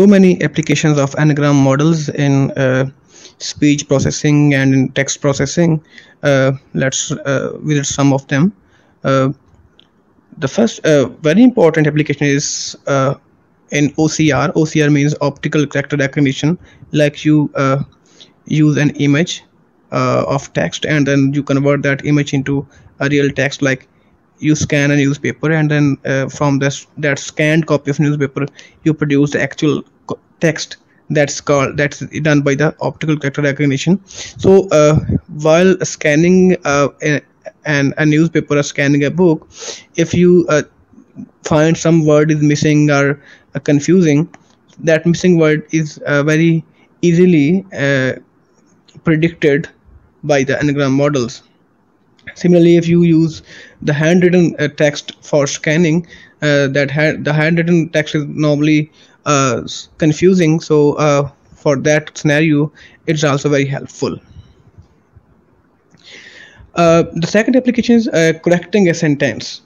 so many applications of n-gram models in uh, speech processing and in text processing. Uh, let's uh, visit some of them. Uh, the first uh, very important application is uh, in OCR OCR means optical character recognition like you use an image of text and then you convert that image into a real text like you scan a newspaper and then uh, from this that scanned copy of newspaper you produce the actual text that's called that's done by the optical character recognition. So uh, while scanning uh, and a newspaper or scanning a book if you uh, find some word is missing or uh, confusing that missing word is uh, very easily predicted by the n-gram models Similarly, if you use the handwritten uh, text for scanning, uh, that ha the handwritten text is normally uh, confusing. So uh, for that scenario, it's also very helpful. Uh, the second application is uh, correcting a sentence.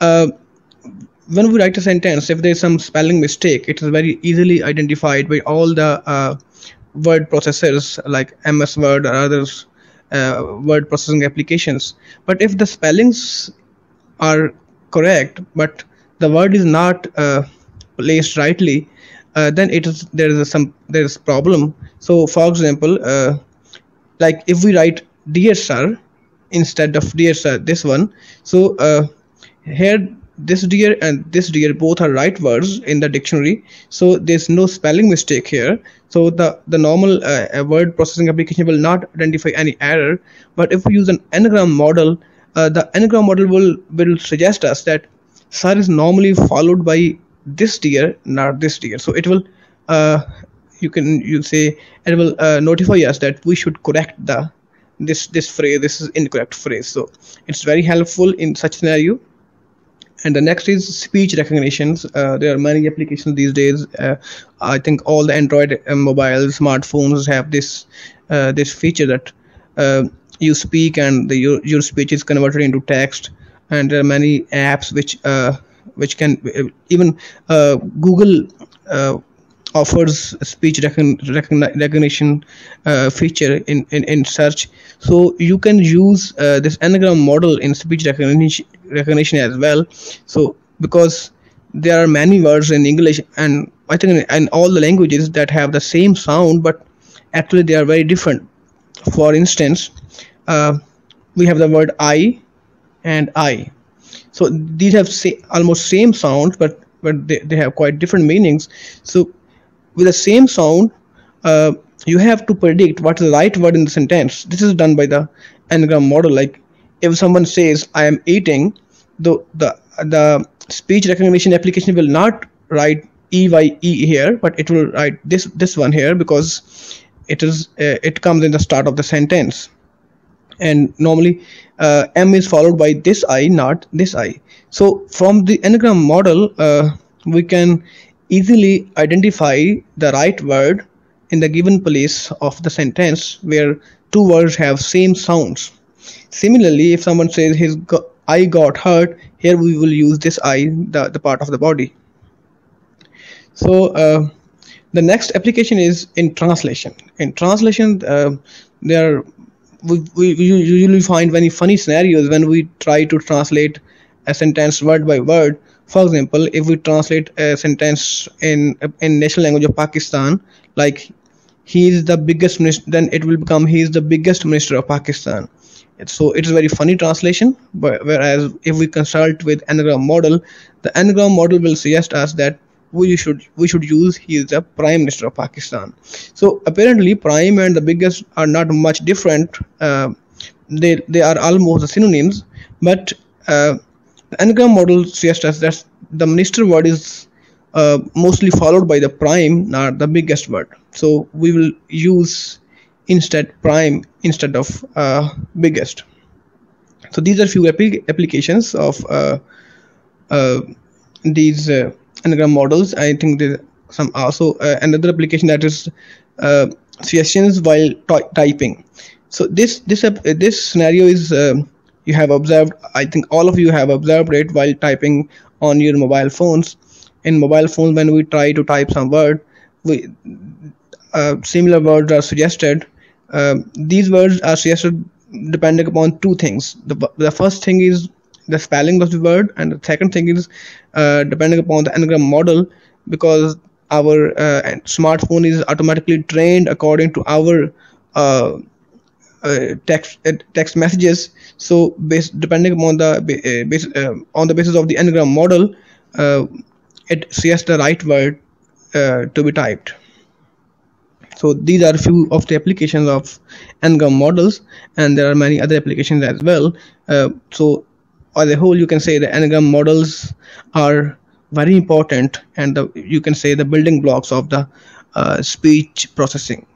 when we write a sentence, if there's some spelling mistake, it is very easily identified by all the word processors like MS Word or others word processing applications. But if the spellings are correct but the word is not uh, placed rightly uh, then it is there is a, some there is problem. So for example uh, like if we write dear sir instead of dear sir this one so uh, here this deer and this deer both are right words in the dictionary. So there's no spelling mistake here. So the the normal uh, word processing application will not identify any error. But if we use an n-gram model uh, the n-gram model will will suggest us that sir is normally followed by this deer not this deer so it will uh, you can you say it will uh, notify us that we should correct the this this phrase this is incorrect phrase. So it's very helpful in such scenario and the next is speech recognitions. Uh, there are many applications these days. Uh, i think all the android uh, mobile smartphones have this uh, this feature that uh, you speak and the, your, your speech is converted into text. And there are many apps which uh, which can even google offers speech recognition uh, feature in, in, in search. So you can use uh, this n-gram model in speech recognition, recognition as well. So because there are many words in english and i think in, all the languages that have the same sound but actually they are very different. For instance uh, we have the word i and i. So these have say, almost same sound but but they, they have quite different meanings. So with the same sound uh, you have to predict what is the right word in the sentence. This is done by the n-gram model. Like if someone says i am eating the the the speech recognition application will not write eye here but it will write this this one here because it is uh, it comes in the start of the sentence. And normally uh, m is followed by this i not this i. So from the n-gram model uh, we can easily identify the right word in the given place of the sentence where two words have same sounds. Similarly, if someone says his eye got hurt, here we will use this eye, the, the part of the body. So uh, the next application is in translation. In translation, uh, there we, we usually find many funny scenarios when we try to translate a sentence word by word for example if we translate a sentence in in national language of pakistan like he is the biggest minister then it will become he is the biggest minister of pakistan. So it's a very funny translation but whereas if we consult with n-gram model the n-gram model will suggest us that we should we should use he is the prime minister of pakistan. So apparently prime and the biggest are not much different. Uh, they they are almost synonyms but uh, the n-gram model suggests that the minister word is uh, mostly followed by the prime, not the biggest word. So we will use instead prime instead of uh, biggest. So these are few applications of uh, uh these uh, n-gram models. I think there's some also uh, another application that is suggestions while typing. So this this this scenario is um, you have observed i think all of you have observed it while typing on your mobile phones. In mobile phones when we try to type some word we uh, similar words are suggested. Um, these words are suggested depending upon two things. The, the first thing is the spelling of the word and the second thing is uh, depending upon the n-gram model because our uh, smartphone is automatically trained according to our uh, uh, text uh, text messages. So based depending upon the uh, uh, on the basis of the n-gram model it suggests the right word to be typed. So these are few of the applications of n-gram models and there are many other applications as well. So as a whole you can say the n-gram models are very important and the, you can say the building blocks of the speech processing